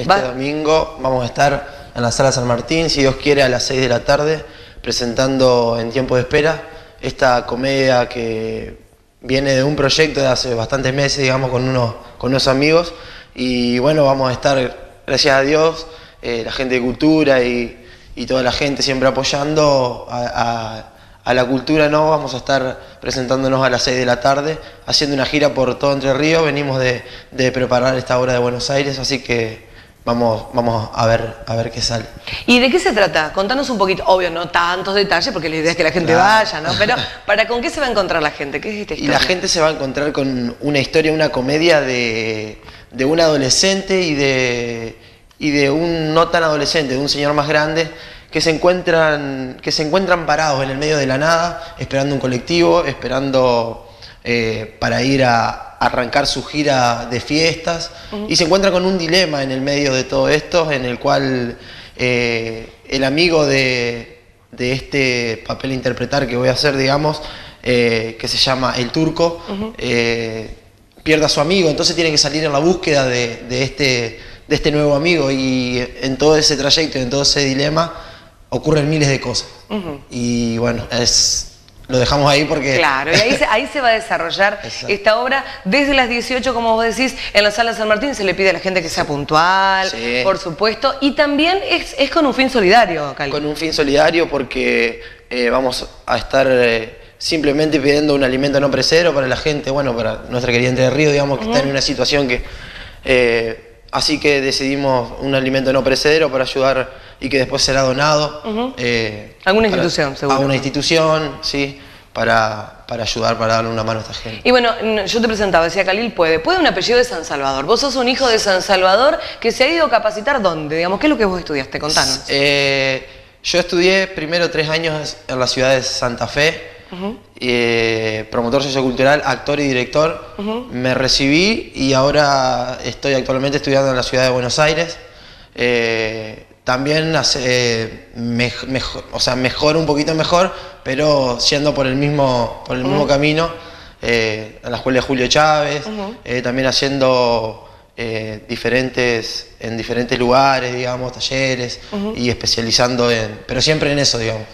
Este domingo vamos a estar en la sala San Martín, si Dios quiere, a las 6 de la tarde, presentando en tiempo de espera esta comedia que viene de un proyecto de hace bastantes meses, digamos, con unos, con unos amigos. Y bueno, vamos a estar, gracias a Dios, eh, la gente de cultura y, toda la gente siempre apoyando a, la cultura, ¿no? Vamos a estar presentándonos a las 6 de la tarde, haciendo una gira por todo Entre Ríos. Venimos de, de preparar esta obra de Buenos Aires, así que Vamos, vamos a ver a ver qué sale. ¿Y de qué se trata? Contanos un poquito, obvio, no tantos detalles, porque la idea es que la gente vaya, ¿no? Pero, ¿para con qué se va a encontrar la gente? ¿Qué es esta Y la gente se va a encontrar con una historia, una comedia de, de un adolescente y de, y de un no tan adolescente, de un señor más grande, que se, encuentran, que se encuentran parados en el medio de la nada, esperando un colectivo, esperando eh, para ir a arrancar su gira de fiestas y se encuentra con un dilema en el medio de todo esto en el cual eh, el amigo de, este papel interpretar que voy a hacer, digamos, eh, que se llama El Turco, pierde a su amigo, entonces tiene que salir en la búsqueda de, este, de este nuevo amigo y en todo ese trayecto, en todo ese dilema, ocurren miles de cosas. Y bueno, es lo dejamos ahí porque... Claro, y ahí se, va a desarrollar esta obra. Desde las 18, como vos decís, en la sala San Martín se le pide a la gente que sea puntual, por supuesto, y también es, con un fin solidario, Cali. Con un fin solidario porque eh, vamos a estar... Eh, simplemente pidiendo un alimento no presero para la gente, bueno, para nuestra querida Entre Río, digamos, que está en una situación que... Eh, así que decidimos un alimento no precedero para ayudar y que después será donado. Uh alguna institución, seguro. A una institución, sí, para, para, ayudar, para darle una mano a esta gente. Y bueno, yo te presentaba, decía Khalil, puede. Puede un apellido de San Salvador. Vos sos un hijo de San Salvador que se ha ido a capacitar ¿dónde? Digamos, ¿qué es lo que vos estudiaste? Contanos. Eh, yo estudié primero tres años en la ciudad de Santa Fe. Eh, promotor sociocultural, actor y director. Me recibí y ahora estoy actualmente estudiando en la ciudad de Buenos Aires. Eh, también hace, mejor, o sea, mejor, un poquito mejor, pero siendo por el mismo, por el mismo camino, eh, en la escuela de Julio Chávez, eh, también haciendo eh, diferentes, en diferentes lugares, digamos, talleres y especializando en, pero siempre en eso, digamos.